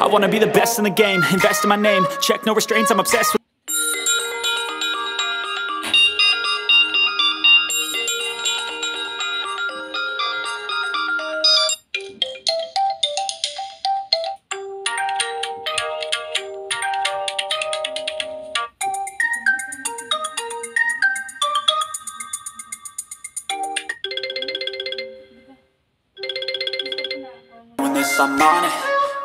I wanna be the best in the game, invest in my name. Check no restraints, I'm obsessed with this, I'm on it